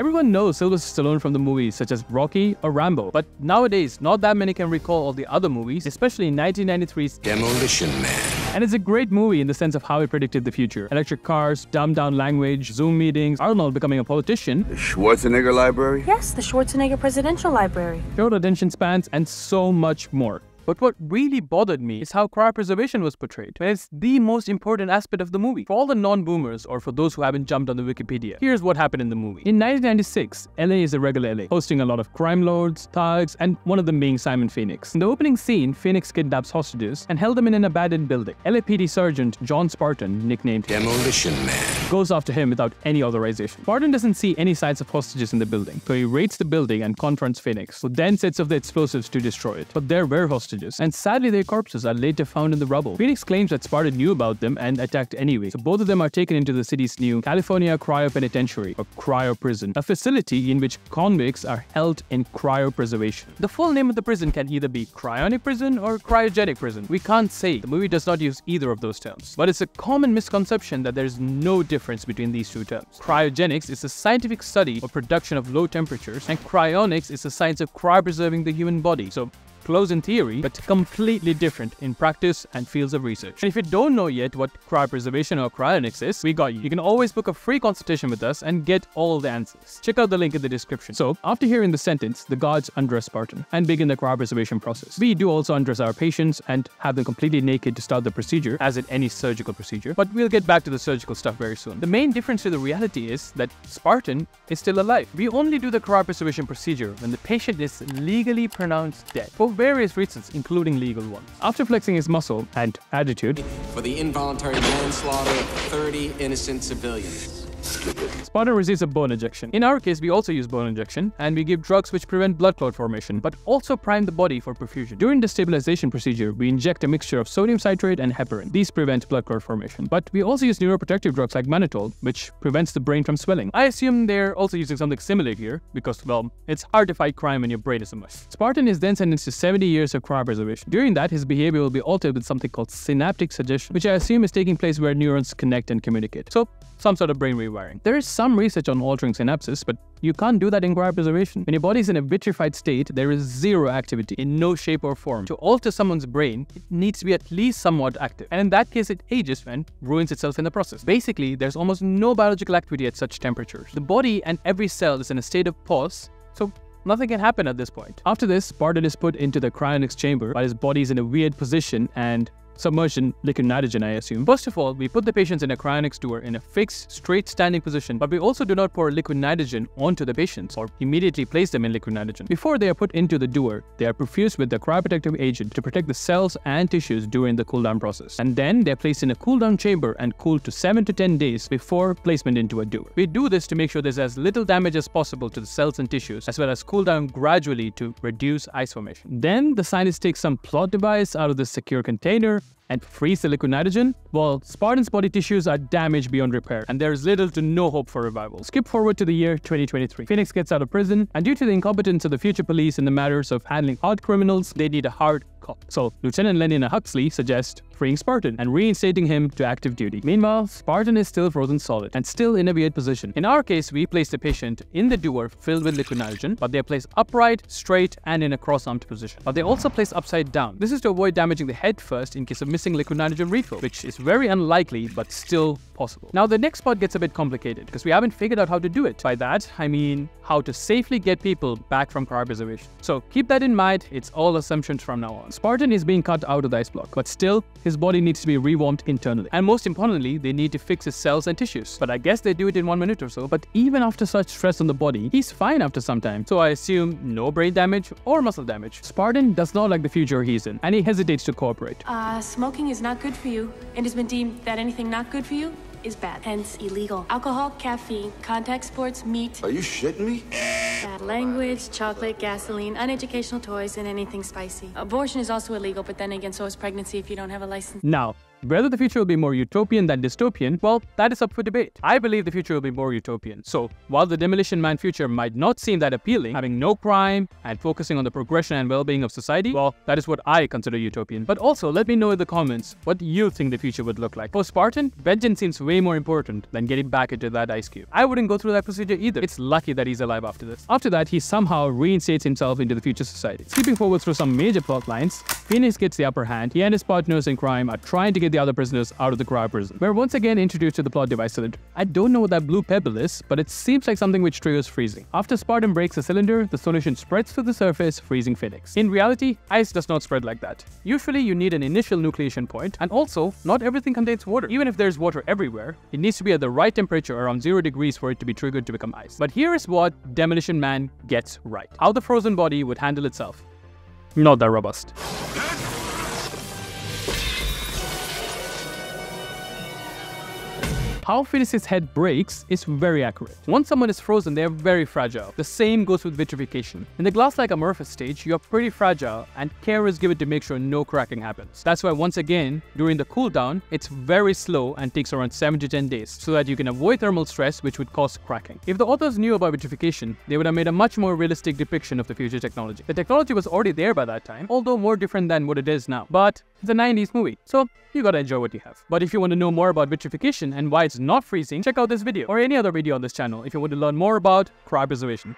Everyone knows Sylvester Stallone from the movies such as Rocky or Rambo, but nowadays not that many can recall all the other movies, especially 1993's Demolition Man. And it's a great movie in the sense of how it predicted the future. Electric cars, dumbed down language, Zoom meetings, Arnold becoming a politician, The Schwarzenegger Library? Yes, the Schwarzenegger Presidential Library. short attention spans, and so much more. But what really bothered me is how cryopreservation was portrayed. And it's the most important aspect of the movie. For all the non-boomers or for those who haven't jumped on the Wikipedia, here's what happened in the movie. In 1996, LA is a regular LA, hosting a lot of crime lords, thugs, and one of them being Simon Phoenix. In the opening scene, Phoenix kidnaps hostages and held them in an abandoned building. LAPD Sergeant John Spartan, nicknamed Demolition Man. goes after him without any authorization. Spartan doesn't see any signs of hostages in the building, so he raids the building and confronts Phoenix, who then sets off the explosives to destroy it. But there were hostages, and sadly their corpses are later found in the rubble. Phoenix claims that Spartan knew about them and attacked anyway, so both of them are taken into the city's new California Cryo Penitentiary, or Cryo Prison, a facility in which convicts are held in cryopreservation. The full name of the prison can either be cryonic prison or cryogenic prison. We can't say. The movie does not use either of those terms. But it's a common misconception that there is no difference between these two terms. Cryogenics is a scientific study or production of low temperatures, and cryonics is the science of cryopreserving the human body. So close in theory, but completely different in practice and fields of research. And if you don't know yet what cryopreservation or cryonics is, we got you. You can always book a free consultation with us and get all the answers. Check out the link in the description. So, after hearing the sentence, the guards undress Spartan and begin the cryopreservation process. We do also undress our patients and have them completely naked to start the procedure, as in any surgical procedure, but we'll get back to the surgical stuff very soon. The main difference to the reality is that Spartan is still alive. We only do the cryopreservation procedure when the patient is legally pronounced dead, for various reasons, including legal ones. After flexing his muscle and attitude, for the involuntary manslaughter of 30 innocent civilians. Spartan receives a bone injection. In our case, we also use bone injection, and we give drugs which prevent blood clot formation, but also prime the body for perfusion. During the stabilization procedure, we inject a mixture of sodium citrate and heparin. These prevent blood clot formation. But we also use neuroprotective drugs like mannitol, which prevents the brain from swelling. I assume they're also using something similar here, because, well, it's hard to fight crime when your brain is a mush. Spartan is then sentenced to 70 years of cryopreservation. During that, his behavior will be altered with something called synaptic suggestion, which I assume is taking place where neurons connect and communicate. So, some sort of brain There is some research on altering synapses, but you can't do that in cryopreservation. When your body is in a vitrified state, there is zero activity in no shape or form. To alter someone's brain, it needs to be at least somewhat active. And in that case, it ages and ruins itself in the process. Basically, there's almost no biological activity at such temperatures. The body and every cell is in a state of pause, so Nothing can happen at this point. After this, Spartan is put into the cryonics chamber while his body is in a weird position and submerged in liquid nitrogen, I assume. First of all, we put the patients in a cryonics dewar in a fixed, straight standing position, but we also do not pour liquid nitrogen onto the patients or immediately place them in liquid nitrogen. Before they are put into the dewar, they are perfused with the cryoprotective agent to protect the cells and tissues during the cool down process. And then they are placed in a cool down chamber and cooled to 7 to 10 days before placement into a dewar. We do this to make sure there's as little damage as possible to the cells and tissues, as well as cool down gradually to reduce ice formation. Then the scientist takes some plot device out of the secure container and the liquid nitrogen? Well, Spartan's body tissues are damaged beyond repair, and there is little to no hope for revival. Skip forward to the year 2023. Phoenix gets out of prison, and due to the incompetence of the future police in the matters of handling hard criminals, they need a hard cop. So, Lieutenant Lenina Huxley suggests freeing Spartan and reinstating him to active duty. Meanwhile, Spartan is still frozen solid and still in a weird position. In our case, we place the patient in the dewar filled with liquid nitrogen, but they are placed upright, straight, and in a cross-armed position. But they also placed upside down. This is to avoid damaging the head first in case of missing liquid nitrogen refill, which is very unlikely but still possible. Now, the next part gets a bit complicated because we haven't figured out how to do it. By that, I mean how to safely get people back from cryopreservation. So keep that in mind, it's all assumptions from now on. Spartan is being cut out of the ice block, but still, his body needs to be rewarmed internally. And most importantly, they need to fix his cells and tissues. But I guess they do it in one minute or so. But even after such stress on the body, he's fine after some time. So I assume no brain damage or muscle damage. Spartan does not like the future he's in, and he hesitates to cooperate. Uh, smoking is not good for you. And It has been deemed that anything not good for you is bad, hence illegal. Alcohol, caffeine, contact sports, meat, Are you shitting me? Bad language, chocolate, gasoline, uneducational toys, and anything spicy. Abortion is also illegal, but then again, so is pregnancy if you don't have a license. Now, Whether the future will be more utopian than dystopian, well, that is up for debate. I believe the future will be more utopian. So, while the Demolition Man future might not seem that appealing, having no crime and focusing on the progression and well-being of society, well, that is what I consider utopian. But also, let me know in the comments what you think the future would look like. For Spartan, vengeance seems way more important than getting back into that ice cube. I wouldn't go through that procedure either. It's lucky that he's alive after this. After that, he somehow reinstates himself into the future society. Skipping forward through some major plot lines, Phoenix gets the upper hand. He and his partners in crime are trying to get the other prisoners out of the cryo prison. We're once again introduced to the plot device cylinder. I don't know what that blue pebble is, but it seems like something which triggers freezing. After Spartan breaks the cylinder, the solution spreads to the surface, freezing Phoenix. In reality, ice does not spread like that. Usually, you need an initial nucleation point, and also, not everything contains water. Even if there's water everywhere, it needs to be at the right temperature around 0 degrees for it to be triggered to become ice. But here is what Demolition Man gets right. How the frozen body would handle itself. Not that robust. How Phoenix's head breaks is very accurate. Once someone is frozen, they are very fragile. The same goes with vitrification. In the glass-like amorphous stage, you are pretty fragile and care is given to make sure no cracking happens. That's why once again, during the cooldown, it's very slow and takes around 7 to 10 days so that you can avoid thermal stress which would cause cracking. If the authors knew about vitrification, they would have made a much more realistic depiction of the future technology. The technology was already there by that time, although more different than what it is now. But it's a 90s movie, so you gotta enjoy what you have. But if you want to know more about vitrification and why it's not freezing, check out this video or any other video on this channel if you want to learn more about cryopreservation.